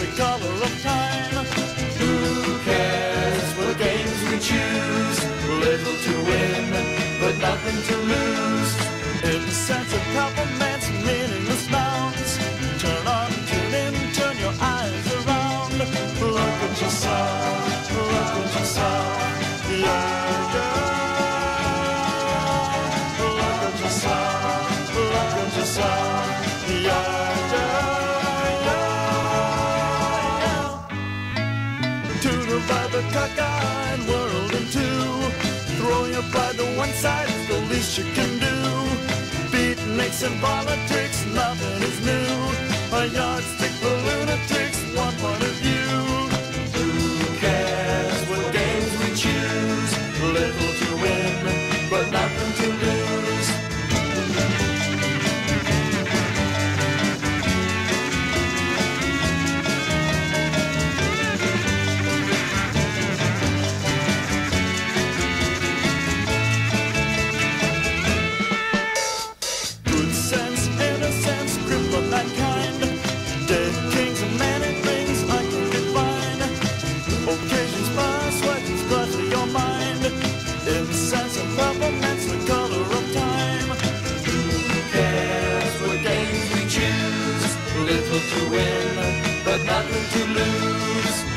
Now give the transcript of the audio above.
the color of time. Who cares what games we choose? Little to win, but nothing to lose. In the sense of compliments, meaningless nouns. Turn on, tune in, turn your eyes around. Look at yourself, look at yourself. Yeah, yeah. Look at yourself, look at yourself. To divide the cockeyed world in two. Throw your pride to one side, it's the least you can do. Beatniks and politics, nothing is new. A yardstick for lunatics, Time. Who cares what we choose? Little to win, but nothing to lose.